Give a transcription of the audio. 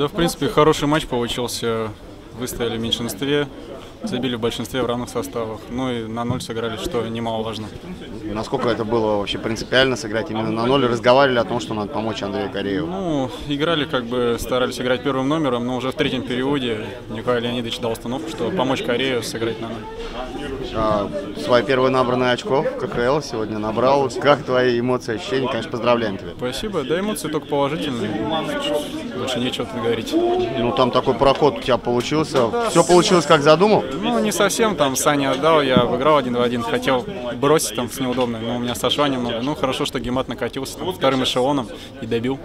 Да, в принципе, хороший матч получился. Выстояли в меньшинстве, забили в большинстве в равных составах. Ну и на ноль сыграли, что немаловажно. Насколько это было вообще принципиально сыграть именно на ноль? Разговаривали о том, что надо помочь Андрею Корееву. Ну, играли как бы, старались играть первым номером, но уже в третьем периоде Николай Леонидович дал установку, что помочь Корею сыграть на ноль. А, свои первые набранные очко в КХЛ сегодня набрал. Как твои эмоции, ощущения? Конечно, поздравляем тебя. Спасибо. Да, эмоции только положительные. Больше нечего тут говорить. Ну, там такой проход у тебя получился. Все получилось, как задумал? Ну, не совсем. Там Саня отдал, я выиграл один в один. Хотел бросить там с неудобной, но у меня Саша немного. Ну, хорошо, что Гемат накатился там, вторым эшелоном и добил.